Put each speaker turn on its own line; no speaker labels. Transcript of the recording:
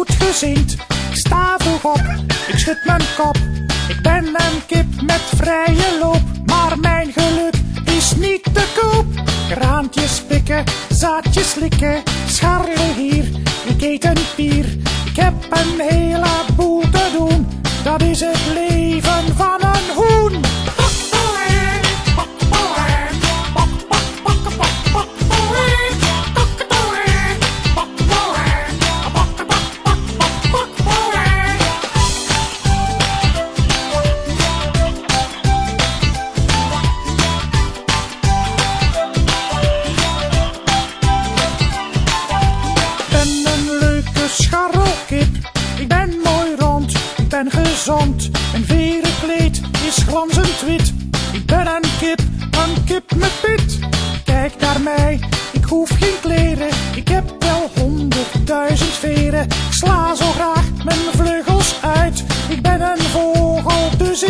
Ik sta op, ik schud mijn kop. Ik ben een kip met vrije loop, maar mijn geluk is niet te koop. Kraantjes pikken, zaadjes slikken, scharrelen hier. Ik eet een pier, ik heb een heleboel gezond. Mijn veren kleed is glanzend wit. Ik ben een kip, een kip met pit. Kijk naar mij, ik hoef geen kleren. Ik heb wel honderdduizend veren. Ik sla zo graag mijn vleugels uit. Ik ben een vogel, dus